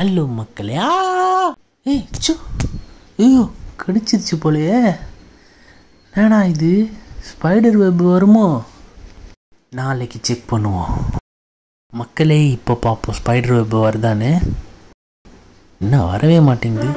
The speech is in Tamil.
ஹலோ மக்களே ஏய் சோ ஐயோ கடிச்சிருச்சு போலயே. என்னடா இது? ஸ்பைடர் வெப் வருமோ? நாளைக்கு செக் பண்ணுவோம். மக்களே இப்போ பார்ப்போம் ஸ்பைடர் வெப் வருதான்னு. இன்னும் வரவே மாட்டேங்குது.